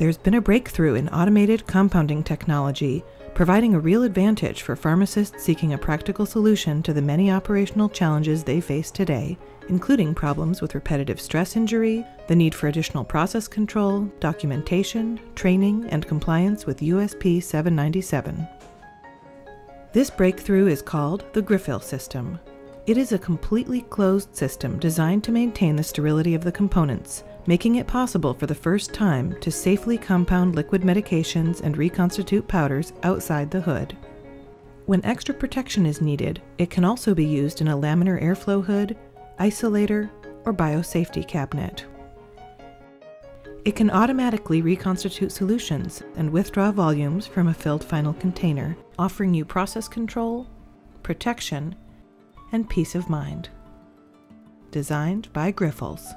There's been a breakthrough in automated compounding technology, providing a real advantage for pharmacists seeking a practical solution to the many operational challenges they face today, including problems with repetitive stress injury, the need for additional process control, documentation, training, and compliance with USP 797. This breakthrough is called the Gri-fill system. It is a completely closed system designed to maintain the sterility of the components, making it possible for the first time to safely compound liquid medications and reconstitute powders outside the hood. When extra protection is needed, it can also be used in a laminar airflow hood, isolator, or biosafety cabinet. It can automatically reconstitute solutions and withdraw volumes from a filled final container, offering you process control, protection, and peace of mind. Designed by Grifols.